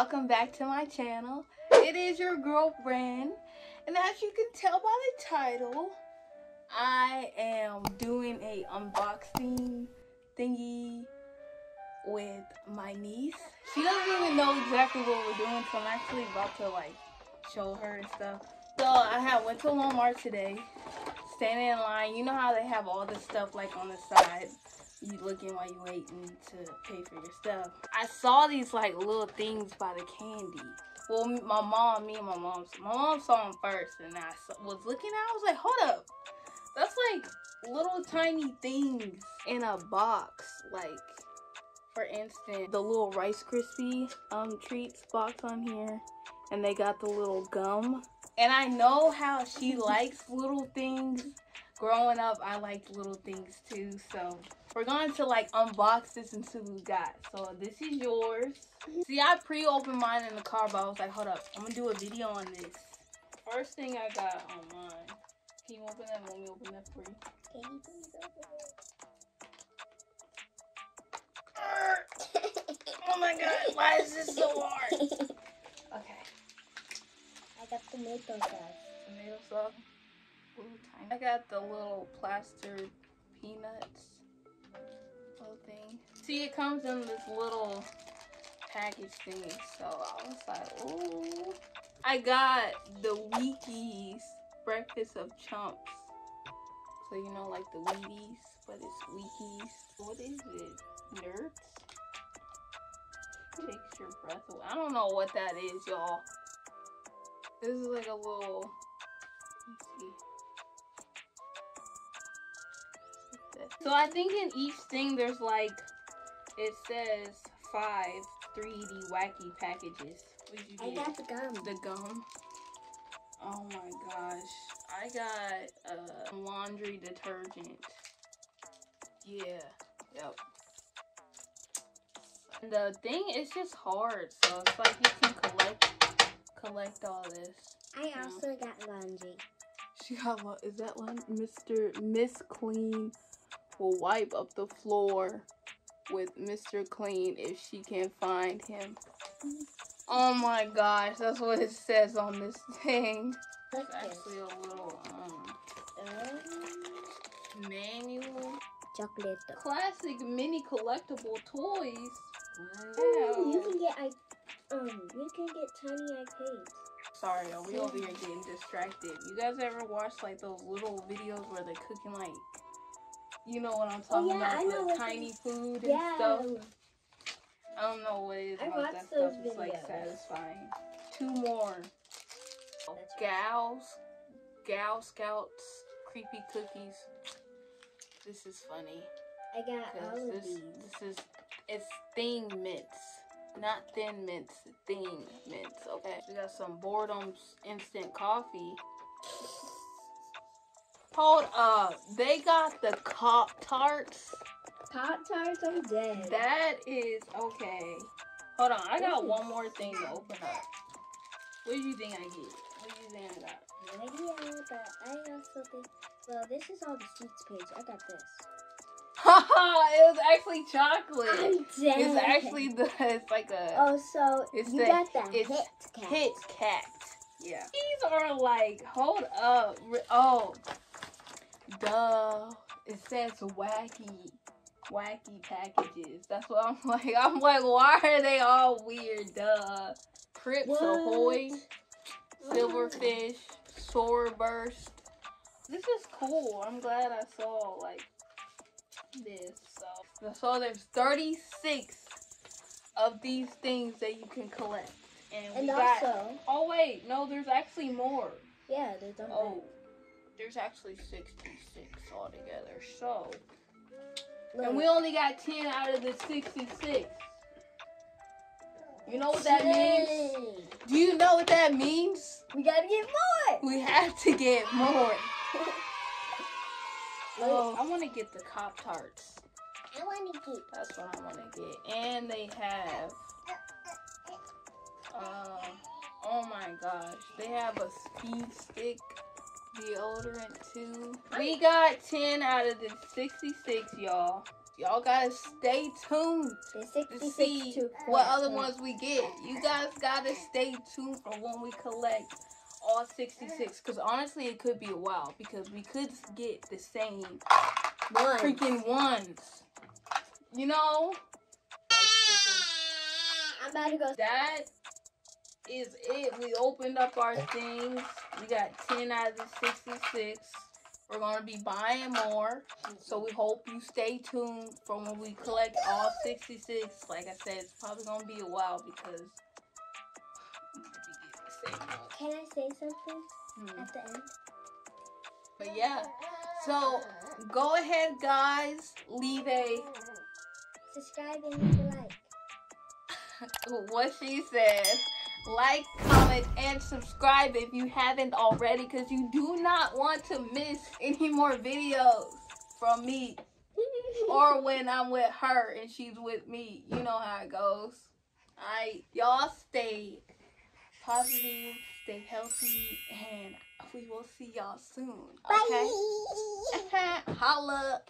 welcome back to my channel. It is your girlfriend, and as you can tell by the title, I am doing a unboxing thingy with my niece. She doesn't even know exactly what we're doing, so I'm actually about to like show her and stuff. So I have went to Walmart today, standing in line. You know how they have all this stuff like on the side. You looking while you waiting to pay for your stuff. I saw these like little things by the candy. Well, my mom, me and my mom, my mom saw them first, and I was looking at. I was like, hold up, that's like little tiny things in a box, like for instance, the little Rice Krispie um, treats box on here, and they got the little gum. And I know how she likes little things. Growing up, I liked little things too. So we're going to like unbox this and see what we got. So this is yours. See, I pre-opened mine in the car, but I was like, hold up, I'm gonna do a video on this. First thing I got on mine. Can you open that? Let me open that for you. Can you please open Oh my god, why is this so hard? Okay. I got tomato sauce. Tomato sauce. Ooh, tiny. I got the little plaster peanuts thing. See, it comes in this little package thing. So I was like, ooh. I got the Wheaties breakfast of chumps. So you know, like the Wheaties, but it's Wheaties. What is it? Nerds? Takes your breath away. I don't know what that is, y'all. This is like a little. Let's see. So I think in each thing there's like it says five 3D wacky packages. What did you I got the gum. the gum. Oh my gosh. I got uh, laundry detergent. Yeah. Yep. And the thing is just hard, so it's like you can collect collect all this. I also got laundry. She got what is that one? Mr. Miss Clean will wipe up the floor with Mr. Clean if she can find him. Oh my gosh, that's what it says on this thing. What's It's this? actually a little um Um, manual. chocolate. Classic mini collectible toys. Oh, you can get I um you can get tiny arcades. Sorry, are we over here getting distracted? You guys ever watch like those little videos where they're cooking like you know what I'm Oh, talking yeah, about? I know the tiny food and Yeah. stuff. I don't know what it is I about that stuff. It's like satisfying. Two more. That's- Gals, Gal Scouts, creepy cookies. This is funny. I got all of this, these. this is it's thing mints, not thin mints. Thing mints. Okay. We got some boredom's instant coffee. Hold up, they got the cop tarts. Pop tarts are dead. That is okay. Hold on, I got one more thing to open up. What do you think I get? What do you think I got? No idea, but I also think. Well, this is all the sweets page. I got this. Haha, it was actually chocolate. I'm dead. It's actually the. It's like a. Oh, so It's you the- got the it's hit cat. Kit Kat. Yeah. These are like, hold up. Oh, duh. It says wacky, wacky packages. That's what I'm like. I'm like, why are they all weird? Duh. Crips What? Ahoy, Silverfish, Soar Burst. This is cool. I'm glad I saw like this. So, so there's 36 of these things that you can collect. And, we And got also, Oh wait, no, there's actually more. yeah, there's Oh, there's actually 66 altogether. So, Look. and we only got 10 out of the 66. You know what that means? Do you know what that means? We gotta get more. We have to get more. Oh, I want to get the cop tarts. I want to keep. That's what I want to get. And they have, um, oh my gosh, they have a speed stick deodorant too. We got 10 out of the 66, y'all. y'all gotta stay tuned to see what other ones we get. You guys gotta stay tuned for when we collect all 66. Because honestly, it could be a while because we could get the same One. freaking ones. You know? I'm about to go. That is it. We opened up our things. We got 10 out of the 66. We're gonna be buying more. So we hope you stay tuned for when we collect all 66. Like I said, it's probably gonna be a while because we might be getting the same one. Can I say something Hmm. at the end? But yeah, so go ahead, guys. Leave a Subscribe and leave a like. what she said. Like, comment, and subscribe if you haven't already, because you do not want to miss any more videos from me or when I'm with her and she's with me. You know how it goes. Alright, y'all stay positive, stay healthy, and we will see y'all soon. Okay? Bye. Holla.